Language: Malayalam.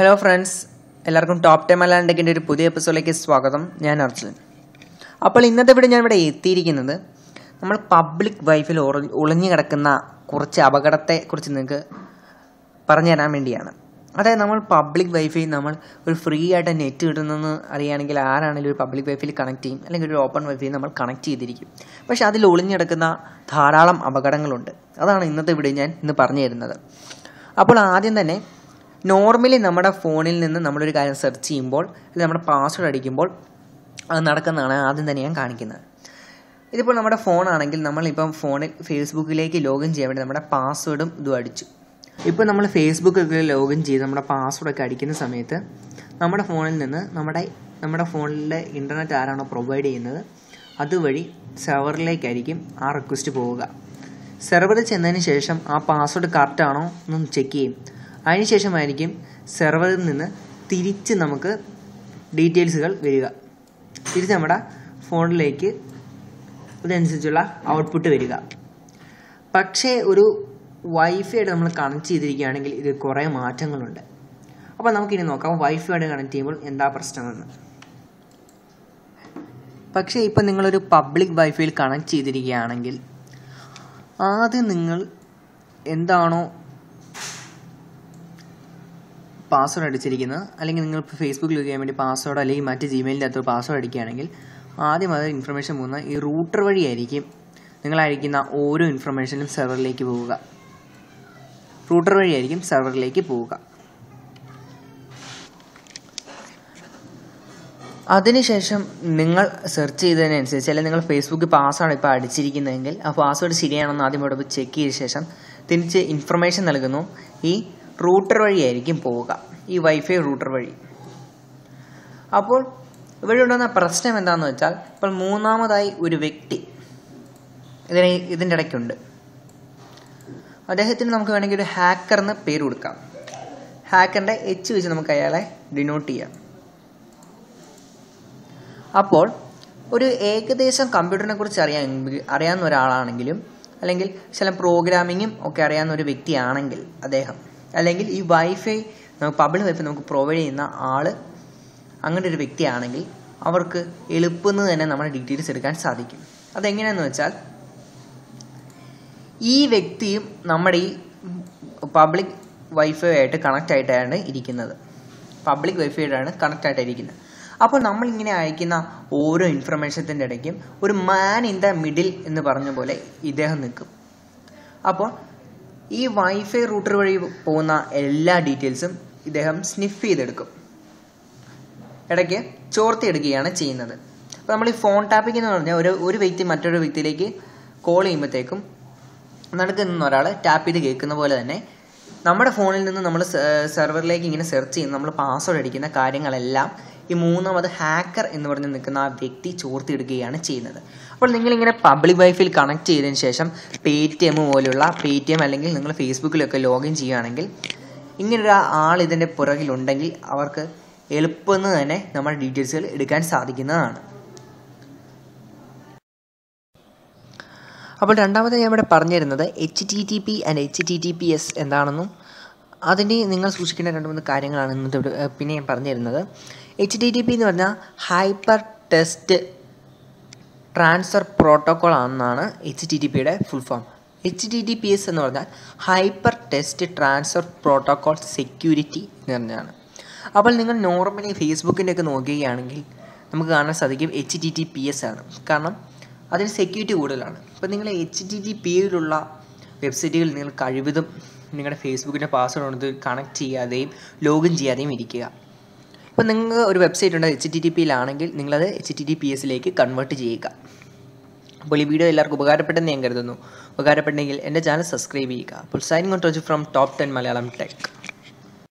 ഹലോ ഫ്രണ്ട്സ് എല്ലാവർക്കും ടോപ്പ് ടൈം മലയാളിന്റെ ഒരു പുതിയ എപ്പിസോഡിലേക്ക് സ്വാഗതം. ഞാൻ അർജുൻ. അപ്പോൾ ഇന്നത്തെ ഇവിടെ ഞാൻ ഇവിടെ എത്തിയിരിക്കുന്നത് നമ്മൾ പബ്ലിക് വൈഫിൽ ഒളിഞ്ഞു കിടക്കുന്ന കുറച്ച് അപകടത്തെ കുറിച്ച് നിങ്ങൾക്ക് പറഞ്ഞു തരാൻ വേണ്ടിയാണ്. അതായത് നമ്മൾ പബ്ലിക് വൈഫൈ നമ്മൾ ഒരു ഫ്രീ ആയിട്ട് നെറ്റ് കിട്ടുന്നതെന്ന് അറിയുകയാണെങ്കിൽ ആരാണെങ്കിലും ഒരു പബ്ലിക് വൈഫൈയിൽ കണക്ട് ചെയ്യും. അല്ലെങ്കിൽ ഒരു ഓപ്പൺ വൈഫൈ നമ്മൾ കണക്ട് ചെയ്തിരിക്കും. പക്ഷേ അതിൽ ഒളിഞ്ഞിടക്കുന്ന ധാരാളം അപകടങ്ങളുണ്ട്. അതാണ് ഇന്നത്തെ ഇവിടെ ഞാൻ ഇന്ന് പറഞ്ഞു തരുന്നത്. അപ്പോൾ ആദ്യം തന്നെ നോർമലി നമ്മുടെ ഫോണിൽ നിന്ന് നമ്മളൊരു കാര്യം സെർച്ച് ചെയ്യുമ്പോൾ അല്ലെങ്കിൽ നമ്മുടെ പാസ്വേഡ് അടിക്കുമ്പോൾ അത് നടക്കുന്നതാണ് ആദ്യം തന്നെ ഞാൻ കാണിക്കുന്നത്. ഇതിപ്പോൾ നമ്മുടെ ഫോണാണെങ്കിൽ നമ്മളിപ്പം ഫോണിൽ ഫേസ്ബുക്കിലേക്ക് ലോഗിൻ ചെയ്യാൻ വേണ്ടി നമ്മുടെ പാസ്വേഡും ഇതും അടിച്ചു. ഇപ്പോൾ നമ്മൾ ഫേസ്ബുക്കൊക്കെ ലോഗിൻ ചെയ്ത് നമ്മുടെ പാസ്വേഡൊക്കെ അടിക്കുന്ന സമയത്ത് നമ്മുടെ ഫോണിൽ നിന്ന് നമ്മുടെ നമ്മുടെ ഫോണിലെ ഇന്റർനെറ്റ് ആരാണോ പ്രൊവൈഡ് ചെയ്യുന്നത് അതുവഴി സെർവറിലേക്കായിരിക്കും ആ റിക്വസ്റ്റ് പോവുക. സെർവറിൽ ചെന്നതിന് ശേഷം ആ പാസ്വേഡ് കറക്റ്റ് ആണോ എന്ന് ചെക്ക് ചെയ്യും. അതിനുശേഷമായിരിക്കും സെർവറിൽ നിന്ന് തിരിച്ച് നമുക്ക് ഡീറ്റെയിൽസുകൾ വരിക. തിരിച്ച് നമ്മുടെ ഫോണിലേക്ക് ഇതനുസരിച്ചുള്ള ഔട്ട്പുട്ട് വരിക. പക്ഷേ ഒരു വൈഫൈയുടെ നമ്മൾ കണക്ട് ചെയ്തിരിക്കുകയാണെങ്കിൽ ഇത് കുറേ മാറ്റങ്ങളുണ്ട്. അപ്പോൾ നമുക്കിനി നോക്കാം വൈഫൈയുടെ കണക്ട് ചെയ്യുമ്പോൾ എന്താ പ്രശ്നമെന്ന്. പക്ഷേ ഇപ്പം നിങ്ങളൊരു പബ്ലിക് വൈഫൈയിൽ കണക്ട് ചെയ്തിരിക്കുകയാണെങ്കിൽ ആദ്യം നിങ്ങൾ എന്താണോ പാസ്വേഡ് അടിച്ചിരിക്കുന്നത് അല്ലെങ്കിൽ നിങ്ങൾ ഫേസ്ബുക്കിൽ ചെയ്യാൻ വേണ്ടി പാസ്വേഡ് അല്ലെങ്കിൽ മറ്റ് ജിമെയിലിന്റെ അകത്ത് പാസ്വേഡ് അടിക്കുകയാണെങ്കിൽ ആദ്യം അത് ഇൻഫർമേഷൻ പോകുന്ന ഈ റൂട്ടർ വഴിയായിരിക്കും നിങ്ങൾ അയക്കുന്ന ഓരോ ഇൻഫർമേഷനും സെർവറിലേക്ക് പോവുക. റൂട്ടർ വഴിയായിരിക്കും സെർവറിലേക്ക് പോവുക. അതിനുശേഷം നിങ്ങൾ സെർച്ച് ചെയ്തതിനനുസരിച്ച് അല്ലെങ്കിൽ നിങ്ങൾ ഫേസ്ബുക്കിൽ പാസ്വേഡ് ഇപ്പോൾ അടിച്ചിരിക്കുന്നതെങ്കിൽ ആ പാസ്വേഡ് ശരിയാണെന്ന് ആദ്യം ഇവിടെ ചെക്ക് ചെയ്ത ശേഷം തിരിച്ച് ഇൻഫർമേഷൻ നൽകുന്നു. ഈ റൂട്ടർ വഴിയായിരിക്കും പോവുക. ഈ വൈഫൈ റൂട്ടർ വഴി. അപ്പോൾ ഇവിടെ ഉണ്ടാകുന്ന പ്രശ്നം എന്താണെന്ന് വെച്ചാൽ ഇപ്പോൾ മൂന്നാമതായി ഒരു വ്യക്തി ഇതിന് ഇതിന്റെ ഇടയ്ക്കുണ്ട്. അദ്ദേഹത്തിന് നമുക്ക് വേണമെങ്കിൽ ഒരു ഹാക്കർ എന്ന് പേര് കൊടുക്കാം. ഹാക്കറിന്റെ എച്ച് വെച്ച് നമുക്ക് അയാളെ ഡിനോട്ട് ചെയ്യാം. അപ്പോൾ ഒരു ഏകദേശം കമ്പ്യൂട്ടറിനെ കുറിച്ച് അറിയാൻ അറിയാവുന്ന ഒരാളാണെങ്കിലും അല്ലെങ്കിൽ ചില പ്രോഗ്രാമിങ്ങും ഒക്കെ അറിയാവുന്ന ഒരു വ്യക്തിയാണെങ്കിൽ അദ്ദേഹം അല്ലെങ്കിൽ ഈ വൈഫൈ നമുക്ക് പബ്ലിക് വൈഫൈ നമുക്ക് പ്രൊവൈഡ് ചെയ്യുന്ന ആൾ അങ്ങനെ ഒരു വ്യക്തിയാണെങ്കിൽ അവർക്ക് എളുപ്പമെന്ന് തന്നെ നമ്മുടെ ഡീറ്റെയിൽസ് എടുക്കാൻ സാധിക്കും. അതെങ്ങനെയാണെന്ന് വെച്ചാൽ ഈ വ്യക്തിയും നമ്മുടെ ഈ പബ്ലിക് വൈഫൈ ആയിട്ട് കണക്റ്റ് ആയിട്ടാണ് ഇരിക്കുന്നത്. പബ്ലിക് വൈഫൈയിലാണ് കണക്റ്റ് ആയിട്ടായിരിക്കുന്നത് അപ്പോൾ നമ്മൾ ഇങ്ങനെ അയക്കുന്ന ഓരോ ഇൻഫർമേഷത്തിന്റെ ഇടയ്ക്കും ഒരു മാൻ ഇൻ ദ മിഡിൽ എന്ന് പറഞ്ഞ പോലെ ഇദ്ദേഹം നിൽക്കും. അപ്പോൾ ഈ വൈഫൈ റൂട്ടർ വഴി പോകുന്ന എല്ലാ ഡീറ്റെയിൽസും ഇദ്ദേഹം സ്നിഫ് ചെയ്തെടുക്കും. ഇടയ്ക്ക് ചോർത്തിയെടുക്കുകയാണ് ചെയ്യുന്നത്. അപ്പോൾ നമ്മൾ ഈ ഫോൺ ടാപ്പിംഗ് എന്ന് പറഞ്ഞാൽ ഒരു ഒരു വ്യക്തി മറ്റൊരു വ്യക്തിയിലേക്ക് കോൾ ചെയ്യുമ്പോഴത്തേക്കും നടുക്ക് നിന്ന് ഒരാൾ ടാപ്പ് ചെയ്ത് കേൾക്കുന്ന പോലെ തന്നെ നമ്മുടെ ഫോണിൽ നിന്ന് നമ്മൾ സെർവറിലേക്ക് ഇങ്ങനെ സെർച്ച് ചെയ്യുന്ന നമ്മൾ പാസ്വേഡ് അടിക്കുന്ന കാര്യങ്ങളെല്ലാം ഈ മൂന്നാമത് ഹാക്കർ എന്ന് പറഞ്ഞ് നിൽക്കുന്ന ആ വ്യക്തി ചോർത്തിയിടുകയാണ് ചെയ്യുന്നത്. അപ്പോൾ നിങ്ങളിങ്ങനെ പബ്ലിക് വൈഫിൽ കണക്ട് ചെയ്തതിന് ശേഷം Paytm Paytm അല്ലെങ്കിൽ നിങ്ങൾ ഫേസ്ബുക്കിലൊക്കെ ലോഗിൻ ചെയ്യുകയാണെങ്കിൽ ഇങ്ങനൊരു ആൾ ഇതിന്റെ പുറകിലുണ്ടെങ്കിൽ അവർക്ക് എളുപ്പമെന്ന് തന്നെ നമ്മുടെ ഡീറ്റെയിൽസുകൾ എടുക്കാൻ സാധിക്കുന്നതാണ്. അപ്പോൾ രണ്ടാമത് ഞാൻ ഇവിടെ പറഞ്ഞിരുന്നത് H T T P and H T T P S എന്താണെന്നും അതിന്റെ നിങ്ങൾ സൂക്ഷിക്കേണ്ട രണ്ട് മൂന്ന് കാര്യങ്ങളാണ് ഇന്നത്തെ പിന്നെ ഞാൻ പറഞ്ഞു തരുന്നത് എച്ച് ഡി ടി പി എന്ന് പറഞ്ഞാൽ ഹൈപ്പർ ടെസ്റ്റ് ട്രാൻസ്ഫർ പ്രോട്ടോക്കോൾ ആണെന്നാണ് എച്ച് ടി ടി പിയുടെ full form H T T P S എന്ന് പറഞ്ഞാൽ hyper text transfer protocol security എന്ന് പറഞ്ഞാണ്. അപ്പോൾ നിങ്ങൾ നോർമലി ഫേസ്ബുക്കിന്റെ ഒക്കെ നോക്കുകയാണെങ്കിൽ നമുക്ക് കാണാൻ സാധിക്കും H T T P S ആണ്. കാരണം അതിന് സെക്യൂരിറ്റി കൂടുതലാണ്. അപ്പോൾ നിങ്ങൾ എച്ച് ടി ടി പിയിലുള്ള വെബ്സൈറ്റുകൾ നിങ്ങൾ കഴിവതും നിങ്ങളുടെ ഫേസ്ബുക്കിന്റെ പാസ്വേഡ് കൊണ്ട് കണക്ട് ചെയ്യാതെയും ലോഗിൻ ചെയ്യാതെയും ഇരിക്കുക. ഇപ്പോൾ നിങ്ങൾക്ക് ഒരു വെബ്സൈറ്റ് ഉണ്ട് എച്ച് ടി ടി പിയിലാണെങ്കിൽ നിങ്ങളത് എച്ച് ടി ടി പി എസിലേക്ക് കൺവേർട്ട് ചെയ്യുക. അപ്പോൾ ഈ വീഡിയോ എല്ലാവർക്കും ഉപകാരപ്പെട്ടെന്ന് ഞാൻ കരുതുന്നു. ഉപകാരപ്പെട്ടെങ്കിൽ എന്റെ ചാനൽ സബ്സ്ക്രൈബ് ചെയ്യുക. അപ്പോൾ on touch from top ten Malayalam tech